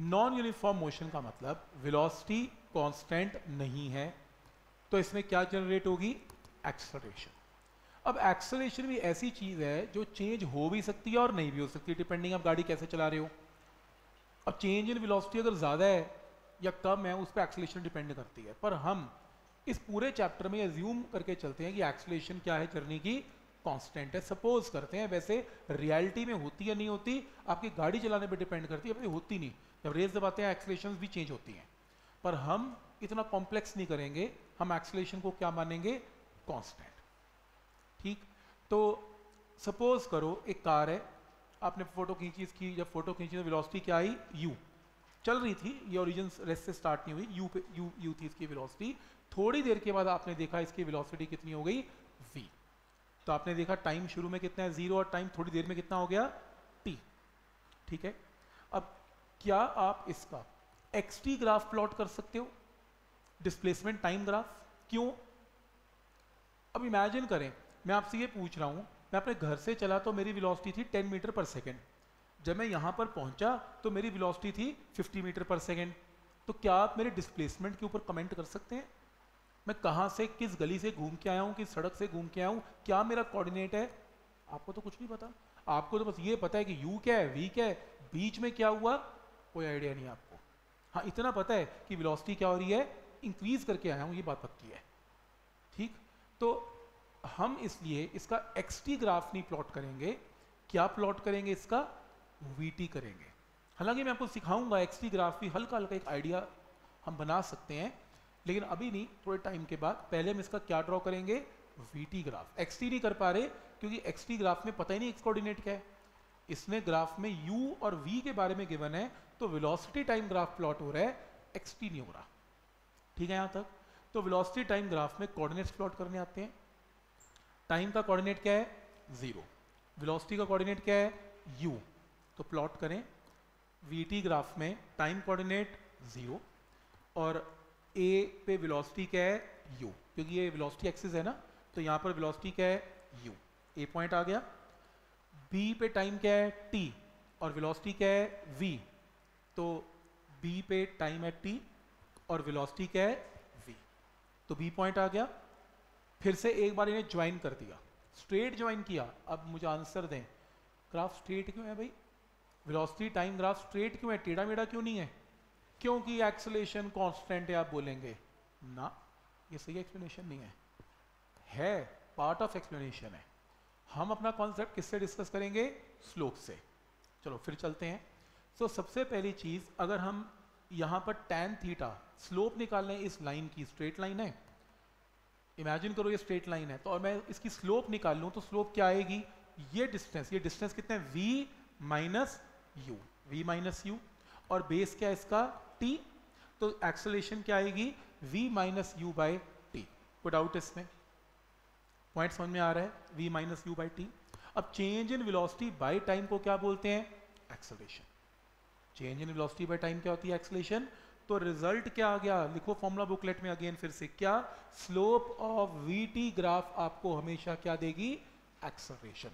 Non uniform motion का मतलब velocity constant नहीं है तो इसमें क्या जनरेट होगी? एक्सलरेशन अब एक्सलेशन भी ऐसी चीज़ है जो चेंज हो भी सकती है और नहीं भी हो सकती डिपेंडिंग आप गाड़ी कैसे चला रहे हो। अब चेंज इन वेलोसिटी अगर ज़्यादा है या कम है, उस पर एक्सलेशन डिपेंड करती है। पर हम इस पूरे चैप्टर में एज्यूम करके चलते हैं कि एक्सलेशन क्या है जर्नी की कांस्टेंट है। सपोज़ करते हैं, वैसे रियलिटी में होती या नहीं होती, आपकी गाड़ी चलाने पर डिपेंड करती है होती नहीं। जब रेस दबाते हैं एक्सलेशन भी चेंज होती हैं। पर हम इतना कॉम्प्लेक्स नहीं करेंगे, हम एक्सलेशन को क्या मानेंगे? कॉन्स्टेंट ठीक? तो सपोज़ करो, एक कार है, आपने फ़ोटो खींची, इसकी जब फ़ोटो खींची तो वेलोसिटी क्या आई? यू चल रही थी, ये ओरिजिन रेस से स्टार्ट नहीं हुई। यू पे यू यू थी इसकी वेलोसिटी थोड़ी देर के बाद आपने देखा इसकी वेलोसिटी कितनी हो गई? वी तो आपने देखा टाइम शुरू में कितना है? ज़ीरो और टाइम थोड़ी देर में कितना हो गया? टी ठीक है? क्या आप इसका एक्स टी ग्राफ प्लॉट कर सकते हो? डिस्प्लेसमेंट टाइम ग्राफ क्यों? अब इमेजिन करें, मैं आपसे ये पूछ रहा हूँ, मैं अपने घर से चला तो मेरी वेलोसिटी थी 10 मीटर पर सेकेंड जब मैं यहाँ पर पहुँचा तो मेरी वेलोसिटी थी 50 मीटर पर सेकेंड तो क्या आप मेरे डिस्प्लेसमेंट के ऊपर कमेंट कर सकते हैं? मैं कहाँ से, किस गली से घूम के आया हूँ, किस सड़क से घूम के आया हूँ, क्या मेरा कोऑर्डिनेट है? आपको तो कुछ नहीं पता। आपको तो बस ये पता है कि यू क्या है वी क्या है। बीच में क्या हुआ? कोई आइडिया नहीं आपको। हाँ इतना पता है कि वेलोसिटी क्या हो रही है? इंक्रीज करके आया हूँ, ये बात पक्की है। ठीक? तो हम इसलिए इसका एक्सटी ग्राफ नहीं प्लॉट करेंगे। क्या प्लॉट करेंगे इसका? वीटी करेंगे। हालाँकि मैं आपको सिखाऊँगा एक्सटी ग्राफ भी हल्का हल्का एक आइडिया हम बना सकते हैं। लेकिन अभी नहीं, थोड़े टाइम के बाद पहले हम इसका क्या ड्रॉ करेंगे? वी ग्राफ एक्स नहीं कर पा रहे, क्योंकि एक्स ग्राफ में पता ही नहीं एक्स कोऑर्डिनेट क्या है। इसने ग्राफ में u और v के बारे में गिवन है तो वेलोसिटी टाइम ग्राफ प्लॉट हो रहा है एक्सटी नहीं हो रहा। ठीक है यहाँ तक? तो वेलोसिटी टाइम ग्राफ में कोऑर्डिनेट्स प्लॉट करने आते हैं। टाइम का कोऑर्डिनेट क्या है? ज़ीरो वेलोसिटी का कोऑर्डिनेट क्या है? U. तो प्लॉट करें। वी ग्राफ में टाइम कोऑर्डिनेट ज़ीरो और ए पे वेलोसिटी क्या है? यू क्योंकि ये वेलोसिटी एक्सिस है ना तो यहाँ पर वेलोसिटी क्या है? U. A पॉइंट आ गया। B पे टाइम क्या है? T. और वेलोसिटी क्या है? V. तो b पे टाइम है t और वेलोसिटी क्या है? V. तो b पॉइंट आ गया। फिर से एक बार इन्हें ज्वाइन कर दिया। स्ट्रेट ज्वाइन किया। अब मुझे आंसर दें। ग्राफ स्ट्रेट क्यों है भाई? वेलोसिटी टाइम ग्राफ स्ट्रेट क्यों है? टेढ़ा मेढ़ा क्यों नहीं है? क्योंकि एक्सलेशन कांस्टेंट है, आप बोलेंगे। ना, ये सही एक्सप्लेनेशन नहीं है। है पार्ट ऑफ़ एक्सप्लेनेशन है। हम अपना कॉन्सेप्ट किससे डिस्कस करेंगे? स्लोप से। चलो, फिर चलते हैं। सो so, सबसे पहली चीज़ अगर हम यहाँ पर टेन थीटा स्लोप निकाल लें इस लाइन की स्ट्रेट लाइन है। इमेजिन करो ये स्ट्रेट लाइन है तो और मैं इसकी स्लोप निकाल लूँ तो स्लोप क्या आएगी? ये डिस्टेंस ये डिस्टेंस कितना है? V minus U V minus U और बेस क्या है इसका? T तो एक्सलेशन क्या आएगी? V minus U by T कोई डाउट इसमें। पॉइंट समझ में आ रहा है? V minus U by T अब change in velocity by time को क्या बोलते हैं? Acceleration change in velocity by time क्या होती है? एक्सलेशन तो रिज़ल्ट क्या आ गया? लिखो फॉर्मूला बुकलेट में अगेन फिर से क्या? स्लोप ऑफ़ वीटी ग्राफ आपको हमेशा क्या देगी? Acceleration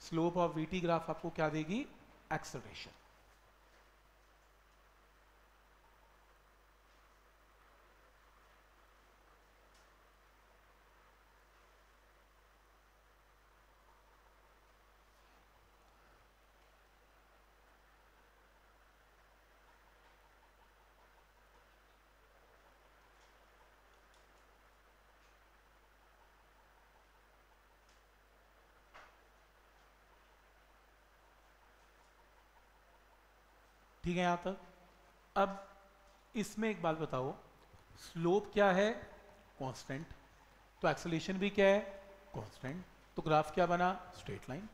slope of VT graph आपको क्या देगी? एक्सलरेशन ठीक है यहाँ तक। अब इसमें एक बात बताओ स्लोप क्या है? कांस्टेंट तो एक्सलेशन भी क्या है? कांस्टेंट तो ग्राफ क्या बना? स्ट्रेट लाइन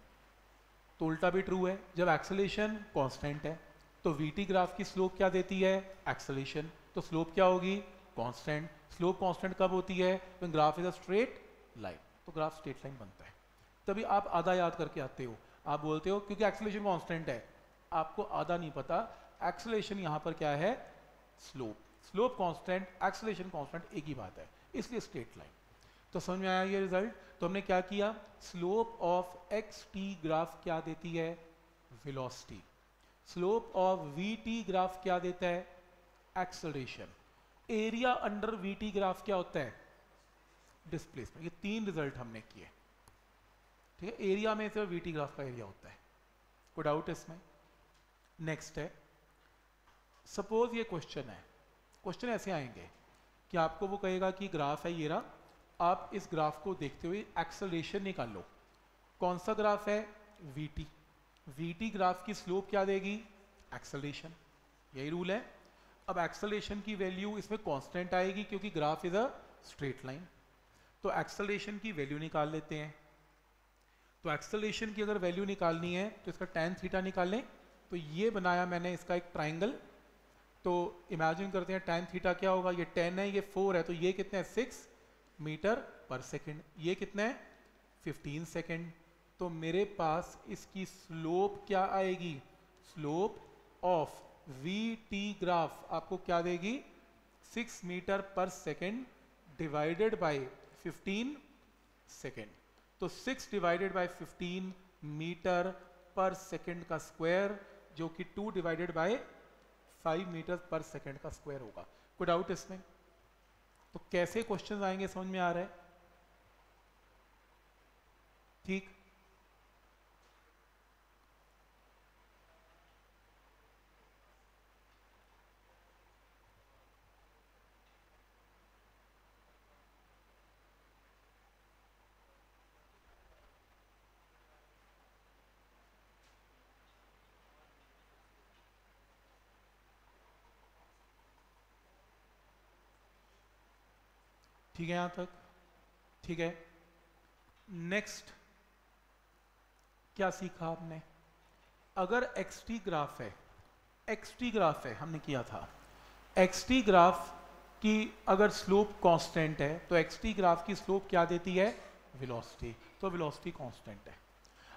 तो उल्टा भी ट्रू है। जब एक्सलेशन कांस्टेंट है तो वीटी ग्राफ की स्लोप क्या देती है? एक्सलेशन तो स्लोप क्या होगी? कांस्टेंट स्लोप कांस्टेंट कब होती है? When graph is a straight line तो ग्राफ स्ट्रेट लाइन बनता है। तभी आप आधा याद करके आते हो। आप बोलते हो, क्योंकि एक्सलेशन कांस्टेंट है। आपको आधा नहीं पता एक्सलेशन यहाँ पर क्या है? Slope slope constant acceleration constant एक ही बात है। इसलिए स्ट्रेट लाइन तो समझ में आया ये रिज़ल्ट तो हमने क्या किया? Slope of X T graph क्या देती है? Velocity slope of V T graph क्या देता है? Acceleration area under V T graph क्या होता है? डिस्प्लेसमेंट ये तीन रिज़ल्ट हमने किए। ठीक है? एरिया में से वी टी ग्राफ का एरिया होता है। कोई डाउट इसमें। नेक्स्ट है। सपोज़ ये क्वेश्चन है। क्वेश्चन ऐसे आएँगे कि आपको वो कहेगा कि ग्राफ है ये रहा, आप इस ग्राफ को देखते हुए एक्सलेशन निकाल। कौन सा ग्राफ है? V T V T graph की स्लोप क्या देगी? एक्सलेशन यही रूल है। अब एक्सलेशन की वैल्यू इसमें कांस्टेंट आएगी क्योंकि graph is a straight line तो एक्सलेशन की वैल्यू निकाल लेते हैं। तो एक्सलेशन की अगर वैल्यू निकालनी है तो इसका टेन थीटा निकाल तो ये बनाया मैंने इसका एक ट्राइंगल तो इमेजिन करते हैं टेन थीटा क्या होगा? ये टेन है, ये फोर है तो ये कितने हैं? सिक्स मीटर पर सेकेंड ये कितना है? फिफ्टीन सेकेंड तो मेरे पास इसकी स्लोप क्या आएगी? Slope of V T graph आपको क्या देगी? Six meter per second divided by 15 second तो six divided by 15 meter per second का स्क्वायर जो कि two divided by 5 meter per second का स्क्वायर होगा। कोई डाउट इसमें? तो कैसे क्वेश्चन आएँगे समझ में आ रहा है? ठीक? ठीक है यहाँ तक? ठीक है। नेक्स्ट क्या सीखा आपने? अगर एक्स टी ग्राफ है एक्स टी ग्राफ है, हमने किया था। एक्स टी ग्राफ की अगर स्लोप कांस्टेंट है तो एक्स टी ग्राफ की स्लोप क्या देती है? वेलोसिटी तो वेलोसिटी कांस्टेंट है।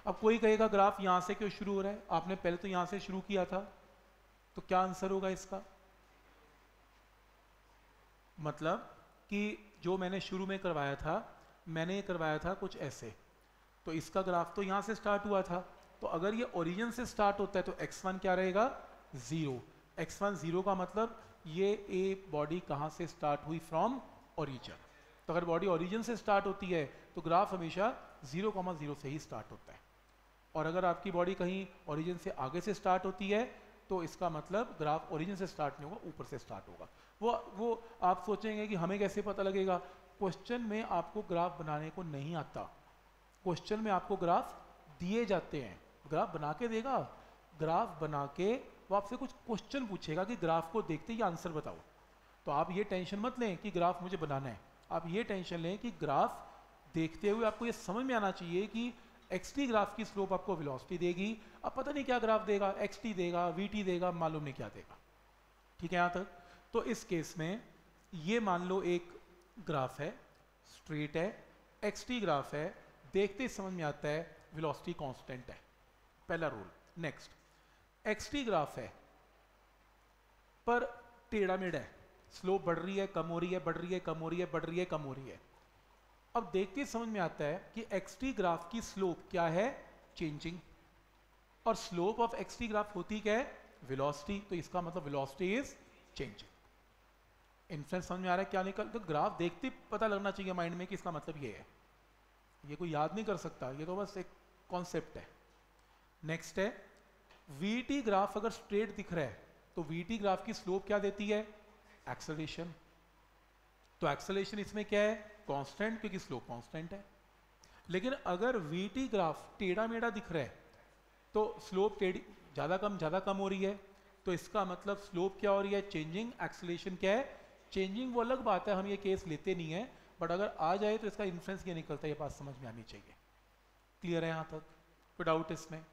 अब कोई कहेगा ग्राफ यहाँ से क्यों शुरू हो रहा है? आपने पहले तो यहाँ से शुरू किया था। तो क्या आंसर होगा इसका? मतलब कि जो मैंने शुरू में करवाया था, मैंने ये करवाया था कुछ ऐसे। तो इसका ग्राफ तो यहाँ से स्टार्ट हुआ था। तो अगर ये ओरिजिन से स्टार्ट होता है तो x1 क्या रहेगा? ज़ीरो x1 ज़ीरो का मतलब ये ए बॉडी कहाँ से स्टार्ट हुई? फ्रॉम ओरिजिन तो अगर बॉडी ओरिजिन से स्टार्ट होती है तो ग्राफ हमेशा ज़ीरो कॉमा ज़ीरो से ही स्टार्ट होता है। और अगर आपकी बॉडी कहीं ओरिजिन से आगे से स्टार्ट होती है तो इसका मतलब ग्राफ ओरिजिन से स्टार्ट नहीं होगा, ऊपर से स्टार्ट होगा। वो वो आप सोचेंगे कि हमें कैसे पता लगेगा? क्वेश्चन में आपको ग्राफ बनाने को नहीं आता। क्वेश्चन में आपको ग्राफ दिए जाते हैं। ग्राफ बना के देगा। ग्राफ बना के वो आपसे कुछ क्वेश्चन पूछेगा कि ग्राफ को देखते ही आंसर बताओ। तो आप ये टेंशन मत लें कि ग्राफ मुझे बनाना है। आप ये टेंशन लें कि ग्राफ देखते हुए आपको ये समझ में आना चाहिए कि एक्स टी ग्राफ की स्लोप आपको वेलोसिटी देगी। अब पता नहीं क्या ग्राफ देगा। एक्स टी देगा वी टी देगा, मालूम नहीं क्या देगा। ठीक है यहाँ तक? तो इस केस में ये मान लो एक ग्राफ है, स्ट्रेट है एक्स टी ग्राफ है, देखते ही समझ में आता है वेलोसिटी कांस्टेंट है। पहला rule, next. X T graph है, पर टेढ़ा मेढ़ा है, स्लोप बढ़ रही है, कम हो रही है, बढ़ रही है, कम हो रही है, बढ़ रही है, कम हो रही है। अब देखते ही समझ में आता है कि एक्स टी ग्राफ की स्लोप क्या है? चेंजिंग। और slope of X T graph होती क्या है? वेलोसिटी। तो इसका मतलब वेलोसिटी इज़ चेंजिंग। इन्फ्लुएंस समझ में आ रहा है क्या निकल तो ग्राफ देखते पता लगना चाहिए माइंड में कि इसका मतलब ये है। ये कोई याद नहीं कर सकता। ये तो बस एक कॉन्सेप्ट है। नेक्स्ट है वी ग्राफ अगर स्ट्रेट दिख रहा है तो वीटी ग्राफ की स्लोप क्या देती है? एक्सलेशन तो एक्सलेशन इसमें क्या है? कांस्टेंट क्योंकि स्लोप कांस्टेंट है। लेकिन अगर VT ग्राफ टेढ़ा मेढ़ा दिख रहा है तो स्लोप टेढ़ी, ज़्यादा कम ज़्यादा कम हो रही है। तो इसका मतलब स्लोप क्या हो रही है? चेंजिंग एक्सलेशन क्या है? चेंजिंग वो अलग बात है, हम ये केस लेते नहीं है बट अगर आ जाए तो इसका इन्फ्लुएंस ये निकलता है, ये बात समझ में आनी चाहिए। क्लियर है यहाँ तक? कोई डाउट इसमें?